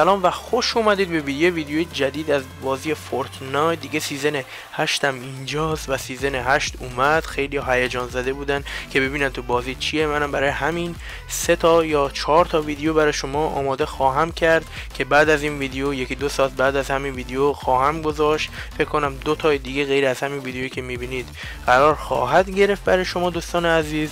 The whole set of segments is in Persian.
سلام و خوش اومدید به ویدیو ویدیو جدید از بازی فورتنایت. دیگه season هشتم اینجاست و season هشت اومد. خیلی هیجان زده بودن که ببینن تو بازی چیه. منم برای همین سه تا یا چهار تا ویدیو برای شما آماده خواهم کرد که بعد از این ویدیو یکی دو ساعت بعد از همین ویدیو خواهم گذاشت. فکر کنم دو تا دیگه غیر از همین ویدیویی که می‌بینید قرار خواهد گرفت برای شما دوستان عزیز.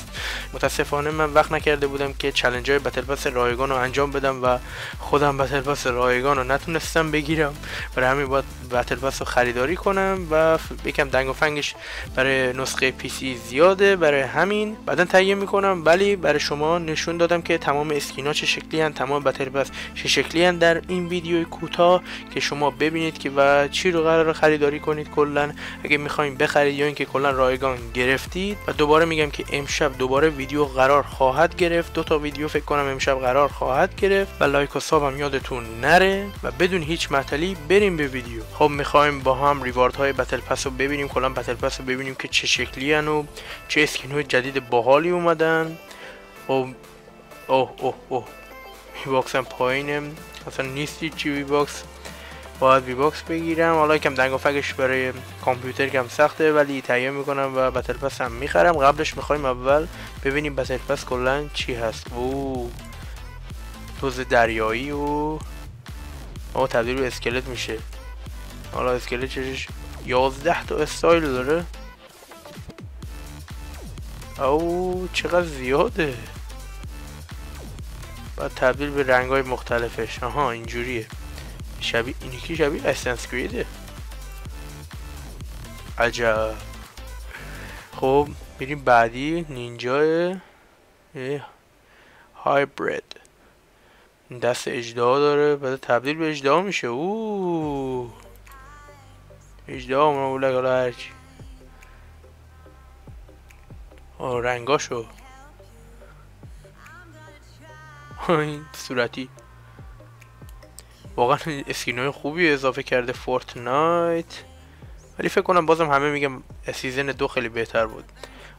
متاسفانه من وقت نکرده بودم که challenge های battle pass رایگان رو انجام بدم و خودم battle pass رایگان رو نتونستم بگیرم. برای همین باید battle pass رو خریداری کنم و یکم دنگ و فنگش برای نسخه پی سی زیاده. برای همین بعدا تهیه می‌کنم. ولی برای شما نشون دادم که تمام skin ا چه شکلی هن تمام battle pass چه شکلی هن. در این ویدیو کوتاه که شما ببینید که و چی رو قرار خریداری کنید کلا. اگه می‌خواین بخرید یا اینکه کلا رایگان گرفتید. و دوباره میگم که امشب دوباره ویدیو قرار خواهد گرفت. دو تا ویدیو فکر کنم امشب قرار خواهد گرفت. و like و sub م یادتون نره و بدون هیچ معطلی بریم به ویدیو. خب می‌خوایم با هم reward های battle pass رو ببینیم کلا battle pass رو ببینیم که چه شکلی هن و چه skin های جدید باحالی اومدن. خب اوه اوه اوه. V-Bucks هم پایینه. اصلا نیستی چی V-Bucks باید V-Bucks بگیرم. حالا کم دنگ و فنگش برای کامپیوتر کم سخته ولی تهیه می‌کنم و battle pass هم می‌خرم. قبلش می‌خوایم اول ببینیم battle pass کلا چی هست. او دزد دریایی و آقا تبدیل به اسکلت میشه. حالا اسکلت چشش یازده تا استایل داره. او چقدر زیاده. بعد تبدیل به رنگ های مختلفش. آها اینجوریه. شبیه اینی که شبیه اسنس کریده عجب. خب میریم بعدی. نینجا هایبرید دست اژدها داره بعد تبدیل به اژدها میشه. اوه. اژدها اونا بولک حالا هرچی آه رنگاشو. این صورتی. واقعا skin خوبی اضافه کرده فورتنایت. ولی فکر کنم بازم همه میگم season دو خیلی بهتر بود.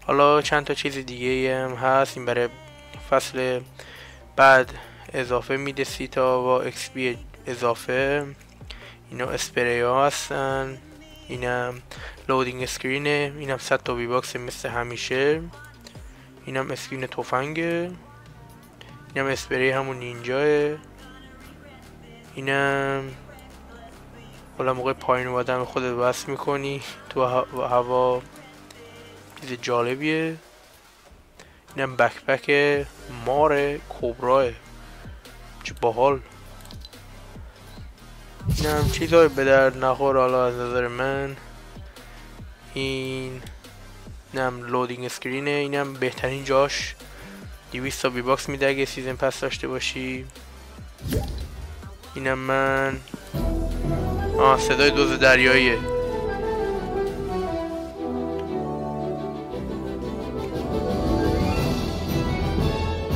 حالا چند تا چیز دیگه هم هست. این برای فصل بعد. اضافه میده سی تا با XP اضافه. اینا اسپری ها هستن. اینم loading screen ه اینم 100 تا V-Bucks مثل همیشه. اینم skin تفنگه اینم اسپری همون نینجاعه. اینم حالا موقع پایین اومدن خودت بس می‌کنی تو هوا. چیز جالبیه. اینم backpack مار کبراه چه باحال. اینم چیزای به درد نخور حالا از نظر من. این اینم loading screen ه اینم بهترین جاش. 200 تا V-Bucks میده اگه season pass داشته باشی. اینم من. آه صدای دزد دریاییه.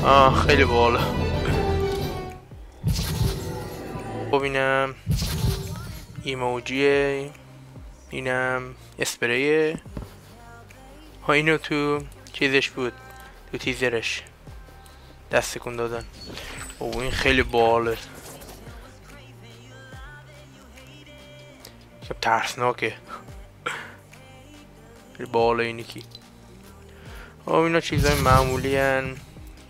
آه خیلی بالا اینم ایموجیه اینم اسپریه ها اینو تو چیزش بود تو تیزرش. دست کن دادن. او این خیلی باله. خب ترسناکه. خیلی بالا اینی کی خب اینا چیزهای معمولی هن.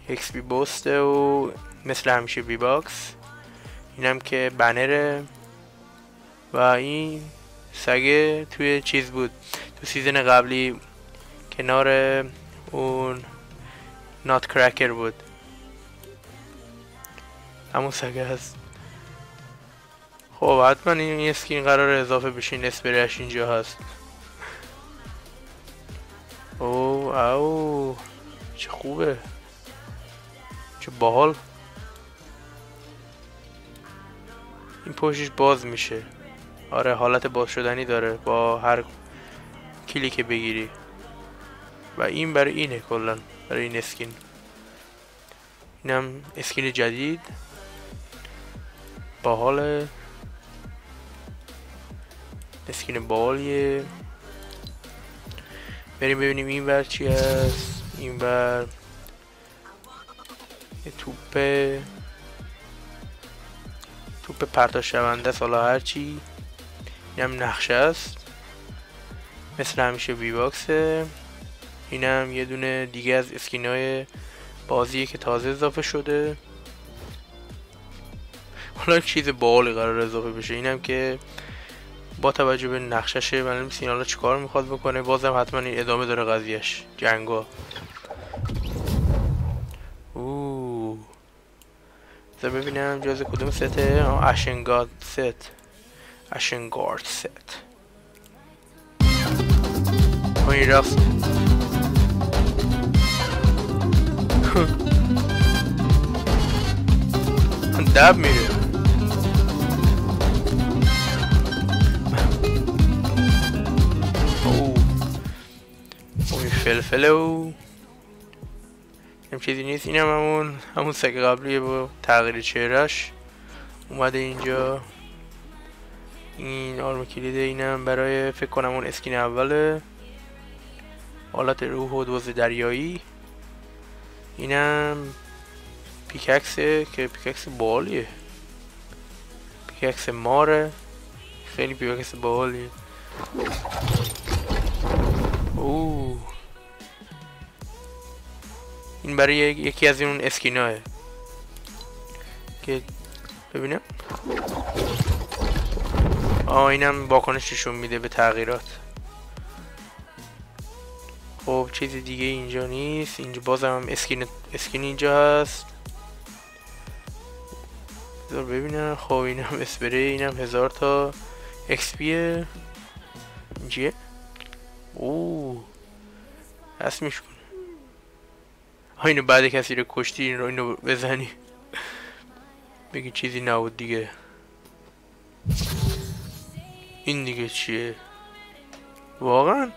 XP boost ه و مثل همیشه V-Bucks اینم که بنره و این سگه توی چیز بود. تو season قبلی کنار اون nutcracker بود. همون سگه هست. خب حتما این skin قرار اضافه بشه. این اسپریش اینجا هست. او او چه خوبه. چه باحال. این پشتش باز میشه. آره حالت باز شدنی داره با هر کلیک بگیری. و این برای اینه کلا برای این اسکین. اینم اسکین جدید. باحال. اسکین بالیه بریم ببینیم این بر چی هست. این بر یه توپه. توپ پرتا شونده سالا هرچی اینم نقشه است. مثل همیشه بی باکسه اینم یه دونه دیگه از اسکینای بازیه که تازه اضافه شده. حالا چیز بالی قرار اضافه بشه. اینم که با توجه به نقششه معلوم سینالا چیکار می‌خواد بکنه؟ بازم حتما این ادامه داره قضیهش جنگا. ببینم جز کدوم سته اشنگارد ست اشنگارد ست این رفت دب میره فلفله و هم چیزی نیست. اینم همون همون سگ قبلیه با تغییر چهرش اومده اینجا. این آرم کلیده اینم برای فکر کنم اون اسکین اوله. حالت روح و دوز دریایی. اینم پیککسه که پیککس بالیه. پیککس ماره. خیلی پیککس بالیه. اوه. این برای یکی از اون اسکیناه که ببینم. آه اینم واکنششون میده به تغییرات. خب چیز دیگه اینجا نیست. اینجا بازم اسکین اسکین اینجا هست. بذار ببینم. خب اینم اسپری اینم هزار تا اکس پیه اینجیه اوه. میشکن اینو بعد کسی رو کشتی این رو اینو بزنی. بگی چیزی نبود دیگه. این دیگه چیه؟ واقعا؟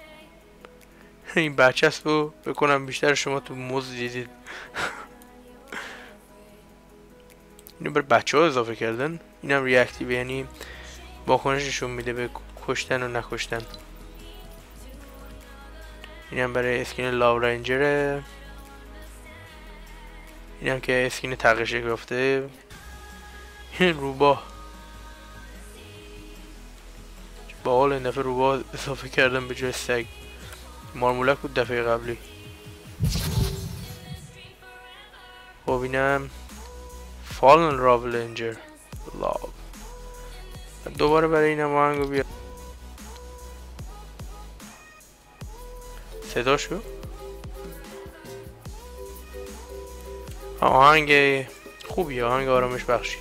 این بچه است بکنم بیشتر شما تو موز دیدید. اینو بر بچه ها اضافه کردن. اینم ریاکتیو یعنی واکنششون میده به کشتن و نکشتن. اینم برای اسکین لاو رنجره اینم که اسکین تغییر شکل گفته. این روبا. با این دفعه روبا اضافه کردم به جای سگ. مارمولک بود دفعه قبلی. خب اینم فالن راولنجر لاب دوباره برای این آهنگو بیا صدا آهنگ خوبی آهنگ آرامش بخشی.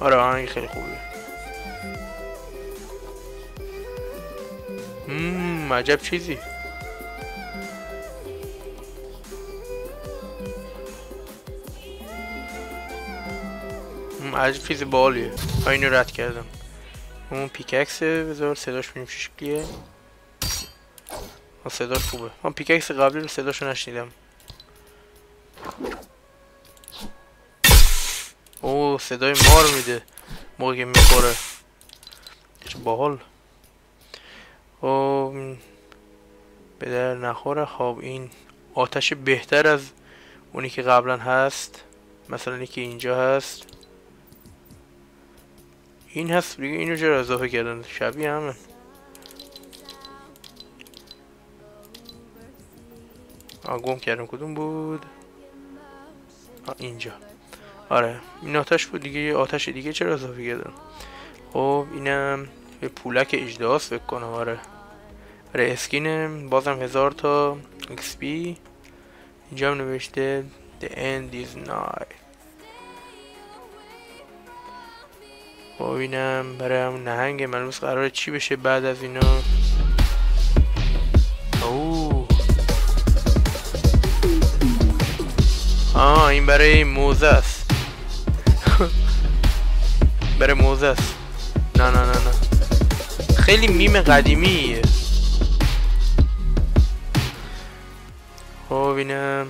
آره آهنگ خیلی خوبیه. مم عجب چیزی. عجب چیز بالیه. اینو رد کردم. اون پیککسه بذار صداش بینیم شکلیه. صدا خوبه. من پیککس قبلی رو صداشو نشنیدم. او صدای مار میده. موقع که می‌خوره. چه باحال. او خب، به در نخوره. خب این آتش بهتر از اونی که قبلا هست. مثلا اینی که اینجا هست. این هست. دیگه اینو چرا اضافه کردن؟ شبیه همه. گم کردم. کدوم بود؟ اینجا. آره. این آتش بود دیگه. آتش دیگه چرا اضافه کردم؟ خب اینم به پولک اجداست فکر کنم. آره. آره اسکین بازم هزار تا XP اینجا هم نوشته The end is nigh. خب اینم برای همون نهنگ. ملموس قرار چی بشه بعد از اینا؟ این برای موزه است برای موزه است نه نه نه نه. خیلی میم قدیمیه خب اینم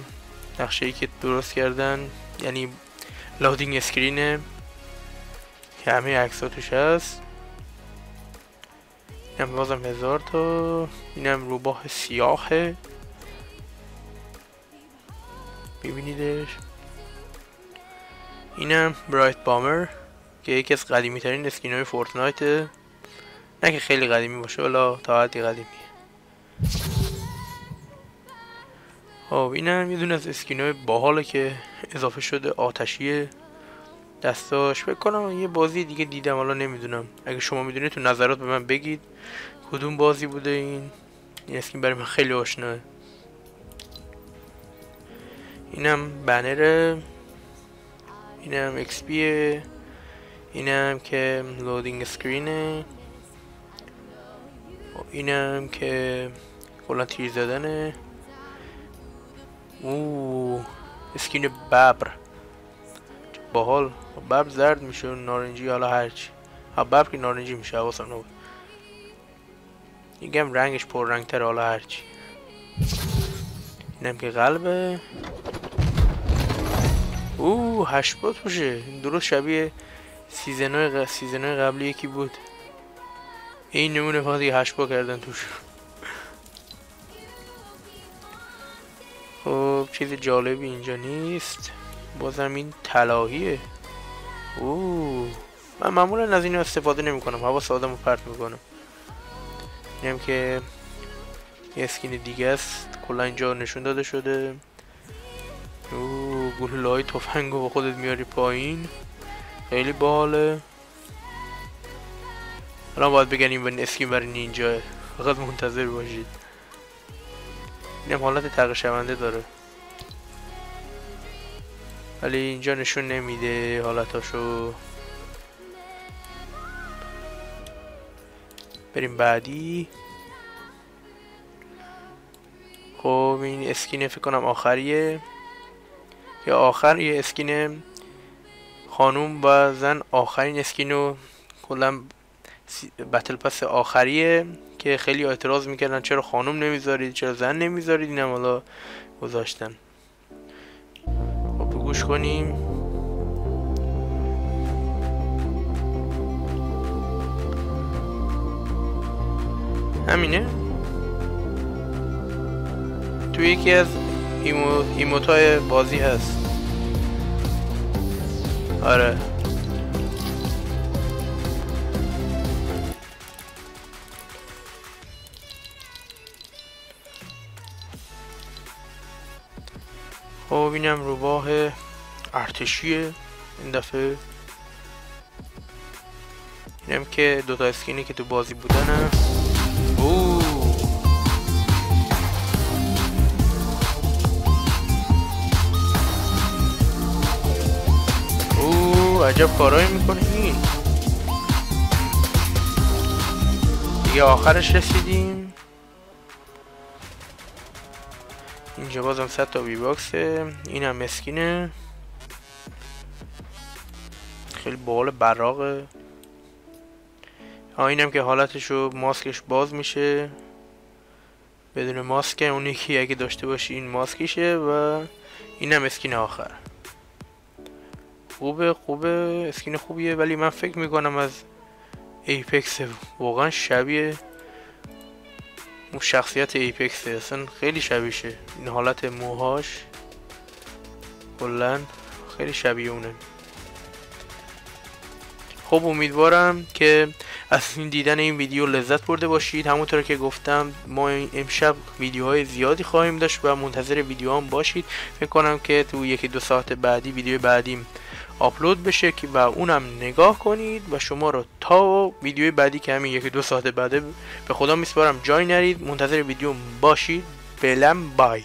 نقشه ای که درست کردن یعنی loading screen ه که همه عکس توش هست. اینم بازم هزار تا. اینم روباه سیاهه. ببینیدش اینم برایت بامر که یکی از قدیمی ترین اسکین های فورتنایت نه که خیلی قدیمی باشه ولی تا حدی قدیمی خب اینم یه دونه از اسکین های باحاله که اضافه شده آتشی دستاش فکر کنم یه بازی دیگه دیدم حالا نمی‌دونم. اگه شما می‌دونید تو نظرات به من بگید. کدوم بازی بوده این؟ این skin برای من خیلی آشناه. اینم بنر اینم axe اینم که loading screen ه اینم که کلا تیر زدنه اوه skin ببر. باحال. ببر زرد میشه نارنجی حالا هرچی ها ببر که نارنجی میشه حواسم نبود. میگم رنگش پر رنگ تر حالا هرچی اینم که قلبه. اوه هشت بات باشه درست شبیه سیزن های قبلی یکی بود. این نمونه فقط یه هشت کردن توش. خب چیز جالبی اینجا نیست. بازم این طلاهیه اوه. من معمولا از این استفاده نمی کنم هوا ساده رو پرت می‌کنم اینم که یه اسکین دیگه است. کلا اینجا نشون داده شده. گلوله های تفنگ رو با خودت میاری پایین. خیلی باله الان باید بگنیم این اسکین برای نینجا. فقط منتظر باشید. اینم حالت تغییر شونده داره. ولی اینجا نشون نمیده حالتاشو. بریم بعدی. خب این اسکین فکر کنم آخریه. یا آخر یه اسکین خانوم و زن آخرین اسکینو کلا بتل پس آخریه که خیلی اعتراض می‌کردن چرا خانوم نمی‌ذارید چرا زن نمی‌ذارید اینم حالا گذاشتن. خب گوش کنیم. همینه؟ تو یکی از ایمو... ایموتای بازی هست. آره. خب اینم روباه ارتشیه این دفعه. اینم که دوتا اسکینی که تو بازی بودن اوه عجب کارایی می‌کنه این دیگه آخرش رسیدیم. اینجا بازم 100 تا بی باکسه. این هم مسکینه. خیلی بال براغه. اینم که حالتشو ماسکش باز میشه. بدون ماسک اون یکی اگه داشته باشی این ماسکشه و اینم skin آخر. خوبه خوبه skin خوبیه ولی من فکر می‌کنم از Apex واقعا شبیه اون شخصیت Apex اصلا خیلی شبیشه این حالت موهاش کلا خیلی شبیه اونه. خب امیدوارم که از این دیدن این ویدیو لذت برده باشید. همونطور که گفتم ما امشب ویدیوهای زیادی خواهیم داشت و منتظر ویدیو هم باشید. فکر کنم که تو یکی دو ساعت بعدی ویدیو بعدیم آپلود بشه و اونم نگاه کنید و شما رو تا ویدیوی بعدی که همین یکی دو ساعت بعده به خدا میسپارم جای نرید منتظر ویدیو باشید. فعلا بای.